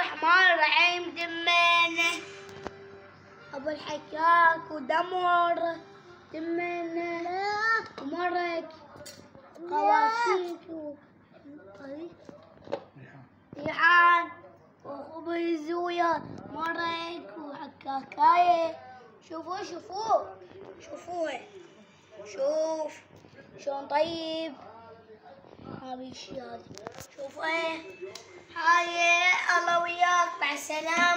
حمار عين دمانة. أبو الحكاك ودمر دمانة. ومرك قواسيك ريحان وخبز ويا مرك وحكاكاية. شوفوا شوفوا شوفوا. شوف شلون طيب. هذه الشيء هذه شوفوا. Marcela.